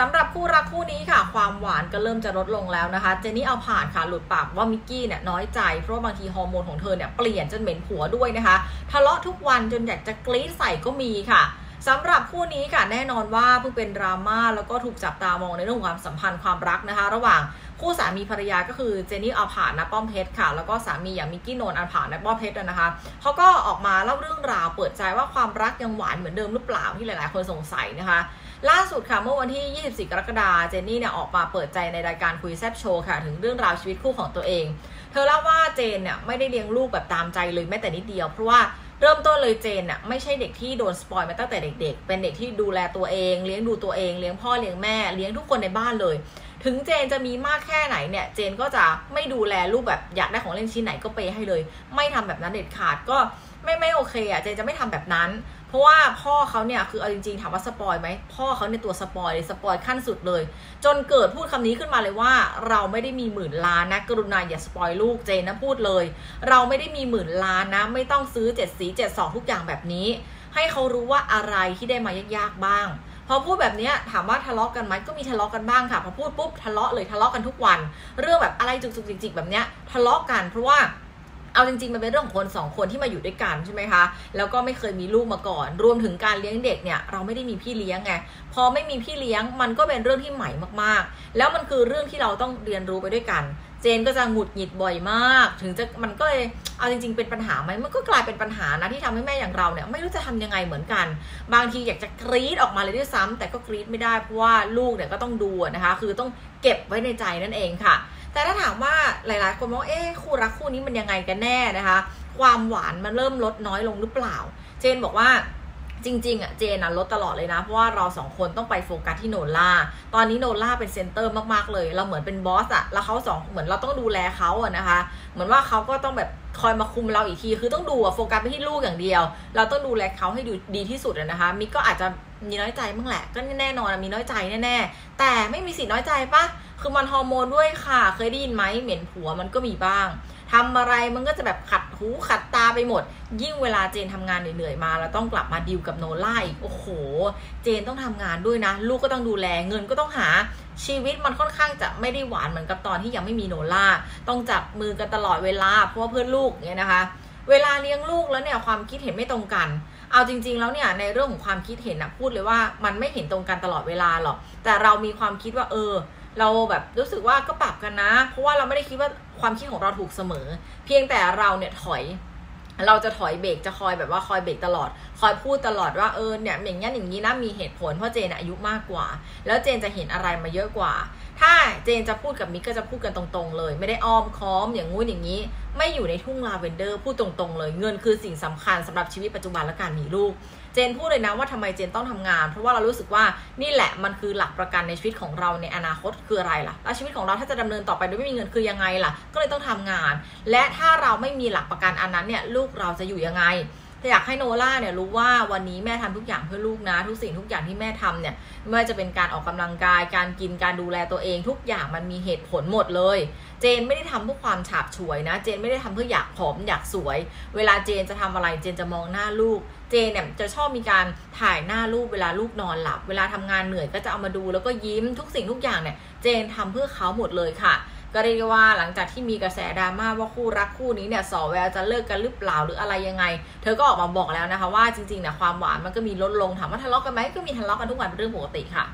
สำหรับคู่รักคู่นี้ค่ะ ความหวานก็เริ่มจะลดลงแล้วนะคะ เจนนี่เอาผ่านค่ะหลุดปากว่ามิกกี้เนี่ยน้อยใจ เพราะบางทีฮอร์โมนของเธอเนี่ยเปลี่ยนจนเหม็นผัวด้วยนะคะทะเลาะทุกวันจนอยากจะกรี๊ดใส่ก็มีค่ะสำหรับคู่นี้ค่ะแน่นอนว่าเพิ่งเป็นดราม่าแล้วก็ถูกจับตามองในเรื่องของความสัมพันธ์ความรักนะคะ ระหว่างคู่สามีภรรยาก็คือเจนนี่อาผานะป้อมเพชรค่ะ แล้วก็สามีอย่างมิกกี้โนนอาผานะป้อมเพชรนะคะเขาก็ออกมาเล่าเรื่องราวเปิดใจว่าความรักยังหวานเหมือนเดิมหรือเปล่าที่หลาย ๆ คนสงสัยนะคะ ล่าสุดค่ะเมื่อวันที่ 24 กรกฎาคมเจนนี่เนี่ยออกมาเปิดใจในรายการคุยแซบโชว์ค่ะ ถึงเรื่องราวชีวิตคู่ของตัวเอง เธอเล่าว่าเจนเนี่ยไม่ได้เลี้ยงลูกแบบตามใจเลยแม้แต่นิดเดียว เพราะว่าเริ่มต้นเลยเจนน่ะไม่ใช่เด็กที่โดนสปอยมาตั้งแต่เด็กๆ เป็นเด็กที่ดูแลตัวเอง เลี้ยงดูตัวเอง เลี้ยงพ่อเลี้ยงแม่เลี้ยงทุกคนในบ้านเลย ถึงเจนจะมีมากแค่ไหนเนี่ย เจนก็จะไม่ดูแลลูกแบบอยากได้ของเล่นชิ้นไหนก็ไปให้เลย ไม่ทำแบบนั้นเด็ดขาดก็ ไม่ไม่โอเคอะเจนจะไม่ทำแบบนั้น เพราะว่าพ่อเขาเนี่ยคือเอาจริงๆถามว่า spoil ไหมพ่อเขานี่ตัว spoil เลย spoil ขั้นสุดเลย จนเจนพูดคำนี้ขึ้นมาเลยว่า เราไม่ได้มีหมื่นล้านนะกรุณาอย่า spoil ลูกเจนนะพูดเลย เราไม่ได้มีหมื่นล้านนะ ไม่ต้องซื้อเจ็ดสีเจ็ดศอกทุกอย่างแบบนี้ ให้เขารู้ว่าอะไรที่ได้มายากๆบ้างพอพูดแบบนี้ถามว่าทะเลาะกันไหมก็มีทะเลาะกันบ้างค่ะพอพูดปุ๊บทะเลาะเลยทะเลาะกันทุกวัน เรื่องแบบอะไรจุกจิกๆแบบเนี้ยทะเลาะกันเพราะว่า เอาจริงๆ มันเป็นเรื่องของคนสองคนที่มาอยู่ด้วยกันใช่ไหมคะ แล้วก็ไม่เคยมีลูกมาก่อน รวมถึงการเลี้ยงเด็กเนี่ยเราไม่ได้มีพี่เลี้ยงไง พอไม่มีพี่เลี้ยงมันก็เป็นเรื่องที่ใหม่มากๆ แล้วมันคือเรื่องที่เราต้องเรียนรู้ไปด้วยกันเจนก็จะหงุดหงิดบ่อยมาก ถึงจะมันก็เลยเอาจริง ๆ เป็นปัญหาไหมมันก็กลายเป็นปัญหานะที่ทำให้แม่อย่างเราเนี่ยไม่รู้จะทำยังไงเหมือนกัน บางทีอยากจะกรี๊ดออกมาเลยด้วยซ้ำแต่ก็กรี๊ดไม่ได้เพราะว่าลูกเนี่ยก็ต้องดูนะคะ คือต้องเก็บไว้ในใจนั่นเองค่ะ แต่ถ้าถามว่าหลายๆ คนมองเอ๊ะคู่รักคู่นี้มันยังไงกันแน่นะคะ ความหวานมันเริ่มลดน้อยลงหรือเปล่า เจนบอกว่า จริงๆอะเจน่ะลดตลอดเลยนะ เพราะว่าเราสองคนต้องไปโฟกัสที่โนล่าตอนนี้โนล่าเป็น center มากๆเลย เราเหมือนเป็น boss อะแล้วเขาสองเหมือนเราต้องดูแลเขาอะนะคะ เหมือนว่าเขาก็ต้องแบบคอยมาคุมเราอีกที คือต้องดูอะโฟกัสไปที่ลูกอย่างเดียว เราต้องดูแลเขาให้ดูดีที่สุดนะคะ มิกก็อาจจะมีน้อยใจบ้างแหละ ก็แน่นอนมีน้อยใจแน่ๆ แต่ไม่มีสิทธิ์น้อยใจปะคือมันฮอร์โมนด้วยค่ะ เคยได้ยินไหมเหม็นผัวมันก็มีบ้าง ทำอะไรมันก็จะแบบขัดหูขัดตาไปหมด ยิ่งเวลาเจนทำงานเหนื่อยๆมาแล้วต้องกลับมาดิวกับโนล่าอีกโอ้โห เจนต้องทำงานด้วยนะ ลูกก็ต้องดูแลเงินก็ต้องหาชีวิตมันค่อนข้างจะไม่ได้หวานเหมือนกับตอนที่ยังไม่มีโนล่าต้องจับมือกันตลอดเวลาเพราะว่าเพื่อนลูกเนี่ยนะคะ เวลาเลี้ยงลูกแล้วเนี่ยความคิดเห็นไม่ตรงกันเอาจริง ๆ แล้วเนี่ยในเรื่องของความคิดเห็นนะพูดเลยว่ามันไม่เห็นตรงกันตลอดเวลาหรอกแต่เรามีความคิดว่าเออ เราแบบรู้สึกว่าก็ปรับกันนะ เพราะว่าเราไม่ได้คิดว่าความคิดของเราถูกเสมอ เพียงแต่เราเนี่ยถอย เราจะถอยเบรกจะคอยแบบว่าคอยเบรกตลอด คอยพูดตลอดว่าเออเนี่ยอย่างนี้อย่างนี้นะมีเหตุผลเพราะเจนอายุมากกว่า แล้วเจนจะเห็นอะไรมาเยอะกว่า ถ้าเจนจะพูดกับมิกก็จะพูดกันตรงๆเลย ไม่ได้อ้อมค้อมอย่างงู้นอย่างนี้ ไม่อยู่ในทุ่งลาเวนเดอร์พูดตรงๆเลย เงินคือสิ่งสำคัญสำหรับชีวิตปัจจุบันและการมีลูก เจนพูดเลยนะว่าทำไมเจนต้องทำงาน เพราะว่าเรารู้สึกว่านี่แหละมันคือหลักประกันในชีวิตของเราในอนาคตคืออะไรล่ะแล้วชีวิตของเราถ้าจะดำเนินต่อไปโดยไม่มีเงินคือยังไงล่ะ ก็เลยต้องทำงาน และถ้าเราไม่มีหลักประกันอันนั้นเนี่ยลูกเราจะอยู่ยังไง อยากให้โนล่าเนี่ยรู้ว่าวันนี้แม่ทำทุกอย่างเพื่อลูกนะ ทุกสิ่งทุกอย่างที่แม่ทำเนี่ยไม่ว่าจะเป็นการออกกำลังกาย การกินการดูแลตัวเองทุกอย่างมันมีเหตุผลหมดเลย เจนไม่ได้ทำเพื่อความฉาบฉวยนะ เจนไม่ได้ทำเพื่ออยากผอมอยากสวย เวลาเจนจะทำอะไรเจนจะมองหน้าลูก เจนเนี่ยจะชอบมีการถ่ายหน้าลูกเวลาลูกนอนหลับ เวลาทำงานเหนื่อยก็จะเอามาดูแล้วก็ยิ้มทุกสิ่งทุกอย่างเนี่ย เจนทำเพื่อเขาหมดเลยค่ะ ก็เรียกว่าหลังจากที่มีกระแสดราม่าว่าคู่รักคู่นี้เนี่ยสอแววจะเลิกกันหรือเปล่าหรืออะไรยังไง เธอก็ออกมาบอกแล้วนะคะว่าจริงๆเนี่ยความหวานมันก็มีลดลงถามว่าทะเลาะกันไหมก็มีทะเลาะกันทุกวันเป็นเรื่องปกติค่ะ